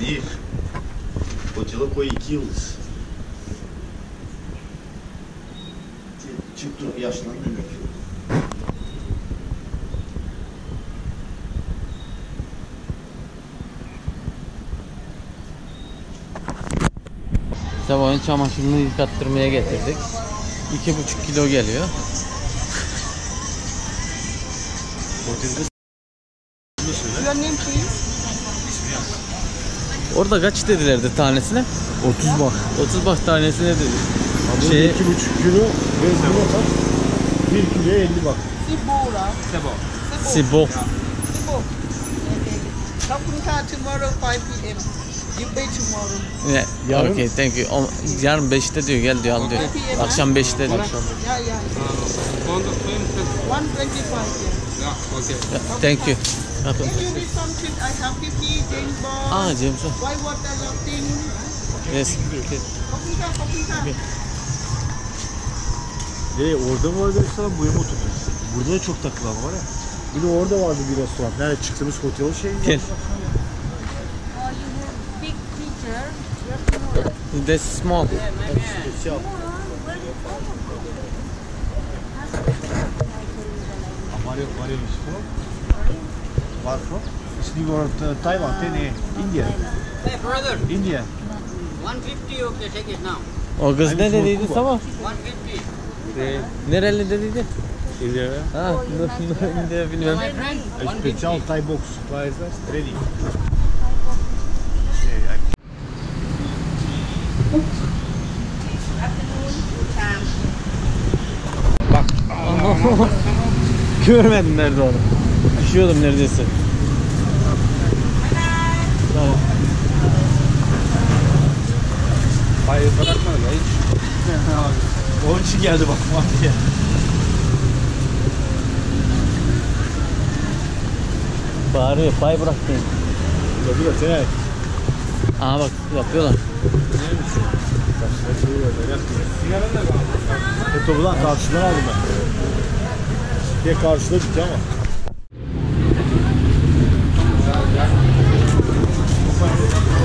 Gidiyor. Koçalı koy iki yıldız. Çıktı yaşlandı demek ki. Sabahın çamaşırını yıkattırmaya getirdik. 2,5 kilo geliyor. Orada kaç dedilerdi tanesine? 30 bak. 30 bak tanesine dedi. Şey... Şey- 2,5 kilo ve yumurta 1 kiloya 50 bak. Sibora. Sibo. Sibo. Okay. Kapunka tomorrow 5 p.m. You pay tomorrow. Yeah. Yarın- Okay, thank you. O- Yarın 5'te diyor gel diyor al diyor. Akşam 5'te diyor. Yeah, yeah. On the phone, 125, yeah. yeah, okay. Yeah, Thank you. If you need something, I have PP, James Bond, Aa James o. white water lofting. Yes. Kapunka, kapunka. E, orada mı vardı restoran buraya mı oturdun? Burada da çok takılan var ya. Bir de orada vardı bir restoran. Nerede çıktığımız hotel şey. Gel. This small. Spesiyal. Mario, Mario is from? Where from? It's New York, uh, Taiwan, uh, India. Hey brother, India. 150 okay, take it now. O kız ne dediydi sabah? 150. Nereli dediydi? India. Ha, ne, ne bilmem. Special Thai box. Where is that? Ready. Görmedim nerede onu. Düşüyordum neredeyse. Tamam. Hayır bırakmadım ya hiç. Onun için geldi bakma diye. Bağırıyor pay bırak beni. Tabii da sen. Aa bak yapıyorlar. Fotoğrafı lan karşıdan aldım ben. Diye karşıda bitti ama.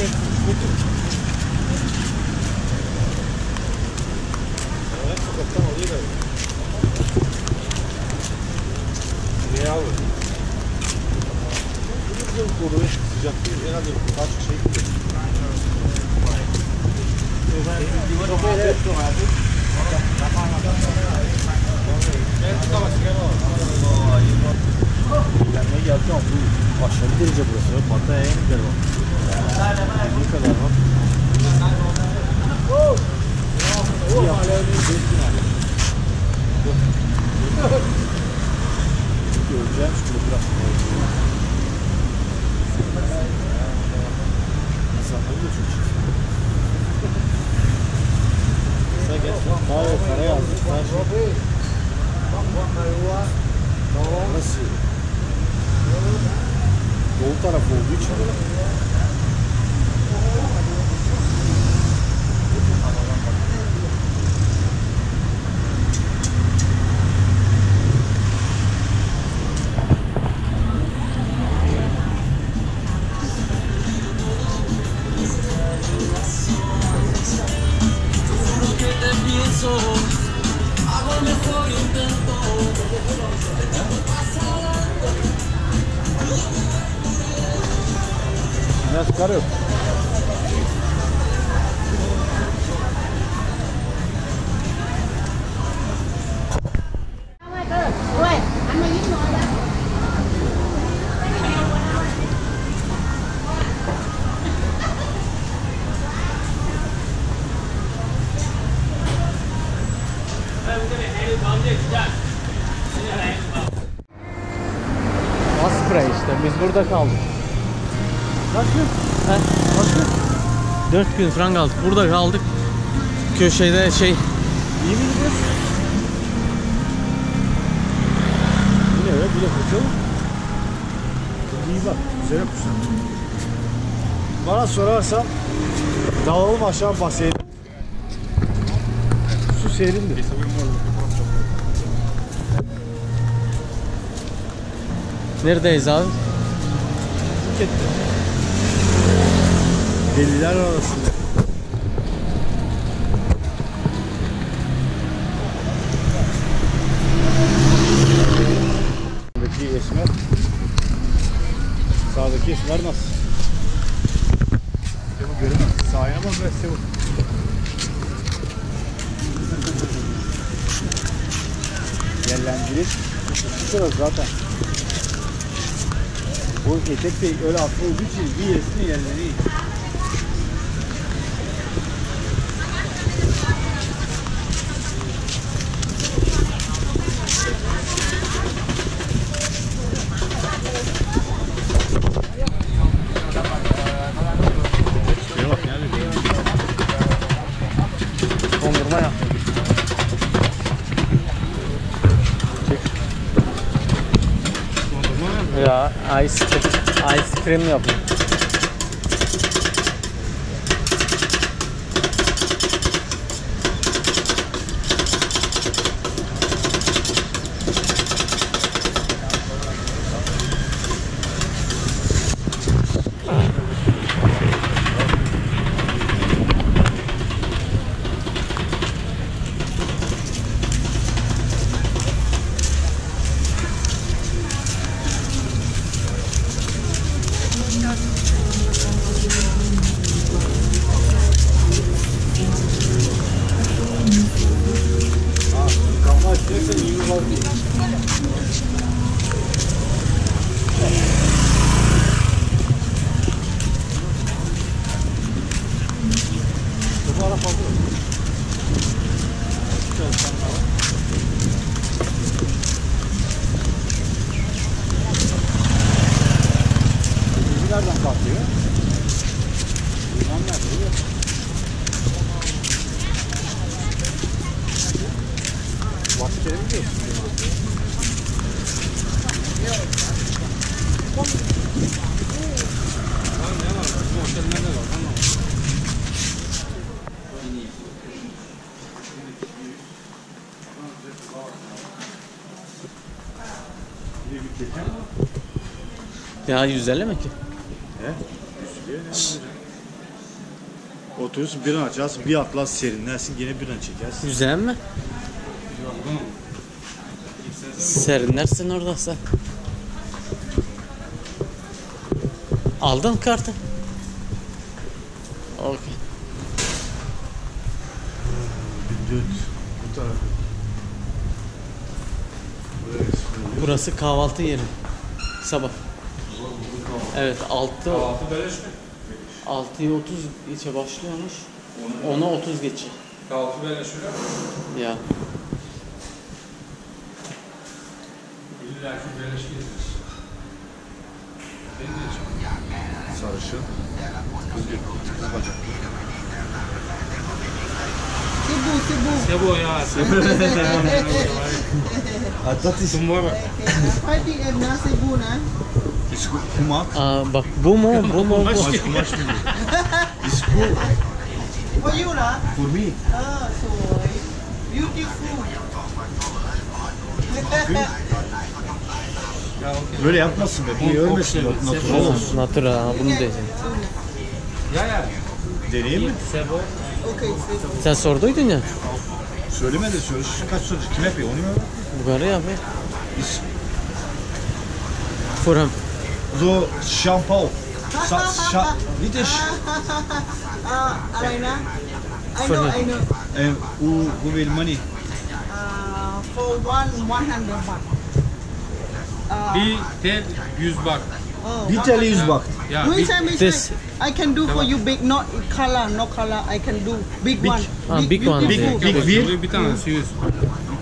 Ne abi? Koruyor sıcak değil. Herhalde kaç şey gidiyor. Ben geldi ama bu aşırı derece burası. Pataya en güzel bak. Göreceğim şunu biraz. Burada kaldık. Kaç gün? He? Kaç gün? 4 gün falan kaldık. Burada kaldık. Köşede şey İyi mi gidiyorsun? Bu ne be? Bu da koçu. İyi bak. Güzel yapmışlar. Bana sorarsan dalalım aşağı basayım. Su serindi. neredeyiz abi? Phuket'te. Deliler arasında. Buradaki esmer Sağdaki esmer nasıl? Sevu göremez. Sahaya bak be Sevu. Yerlendirir. Şurası zaten. Bu etek de öyle atma olduğu için bir yerisini yerleri cream, ice Yok. Başka yere mi gidiyorsun? Ya 150 mi ki? Oturuyorsun bir an açarsın, bir atlas serinlersin, yine bir an çekersin. Güzel mi? Serinlersin orada sen. Aldın kartı? Okey. 1400 bu tarafı. Burası Burası kahvaltı yeri. Sabah. Evet 6 Kahvaltı beleş mi? 6'ya 30 geçe başlıyormuş. 10'a 30 geçe. Kahvaltı beleş öyle mi? Ya. İlla ki beleş gezeriz. Senin de için. sarışın. Kız bir kız bacaklı. Cebu, Cebu. Sebo ya. Atlatis. Tomorrow. Fighting and na Cebu na. İsku kumak. Aa, bak bu mu? Bu mu? Kumaş Bu. kumaş mı diyor? İsku For you lah. for me. Ah, so beautiful. Böyle yapmasın be. Bir ölmesin. Natural olsun. Natural ha bunu diyeceğim. Ya ya. Deneyeyim mi? Sebo. Okay, Cebu. Sen sorduydun ya. Söyleme de söyle. Kaç soru? Kim yapıyor? Onu mu yapıyor? Bulgarı ya be. İs- Fırın. So şampal. Sa şa ne de ş- Ah,อะไรนะ I know, For me. I know. e, u bu benim money. Uh, for one, 100 baht. Uh, Bir tel 100 bak. oh, Bir TL 100 bak. Ya Which bir time is This- it? I can do for you big, not color, no color. I can do big, Big. one. Ah, big one. beautiful. Big, big Bak, wheel. Bir tanesi 100.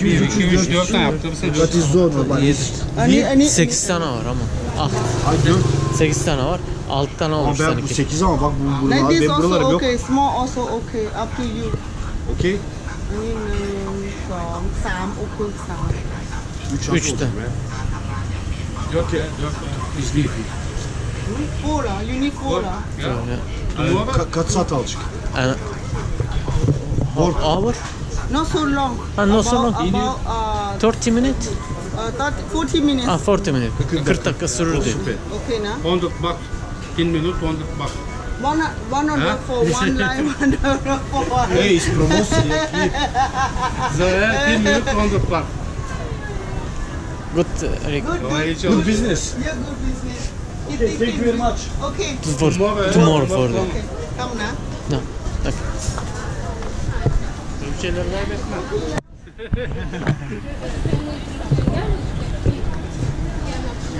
1, 2, 3, 4 tane yaptırırsa That is normal. Yedi. Any, any, 8 tane var ama. Ah. Ay 4. 8 tane var. 6 tane olmuş ama ben, 8 ama bak bu buralar, like benim buralarım okay. yok. Small also okay. Up to you. Okay. 1, 2, 3, 3, 3. 3 tane. Yok ya, yok. Biz değil. Unifora, unifora. Ka kaç saat alacak? Yani... Hour. Hour. Not so long. Ha, not about, so long. About, uh, 30 minutes uh, 30, 40 minutes Ah 40 minutes. 40 dakika sürür diyor. okay na 10 bak. 10 minut 10 bak. one one order for one line one order for one Hey, it's promotion. Zaya 10 minut 10 bak. Good, uh, Rick. good good gelsin. Good business. yeah good business Okay, thank you very much. okay For Tomorrow, tomorrow for tomorrow. them. okay come na No. Okay. Bir şeyler kaybetme.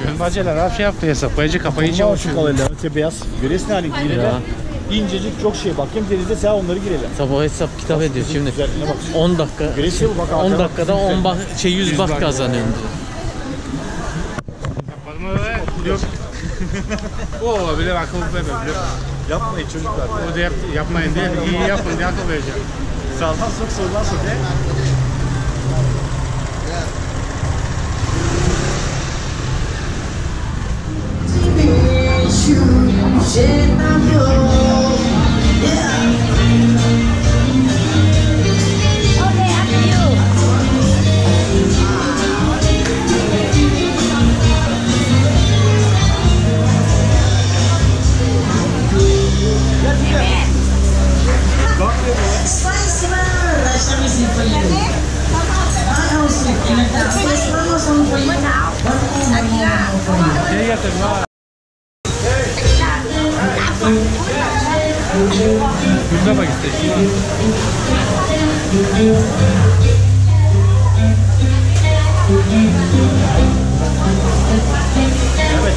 Gölbaceler her şey yaptı hesaplayıcı kafayı Bunlar çalışıyor. şu kalayla öte beyaz. Göresin hani girelim. Ya. İncecik çok şey bakayım denizde sen onları girelim. Sabah hesap kitap ediyor şimdi. Güzelliğine bak. 10 dakika. Göresin bak 10 arkana. dakikada 10 bak şey 100 bak kazanıyorum diyor. Yapalım öyle. Yok. Bu olabilir akıl verebilir. Yapmayın çocuklar. O da yap, yapmayın diye iyi yapın diye akıl vereceğim. Sağdan sok soldan sok. he? Okay,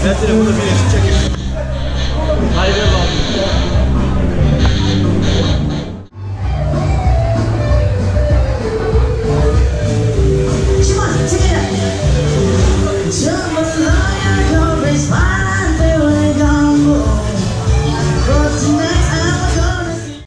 Evet ben telefonu bir eşit çekeyim.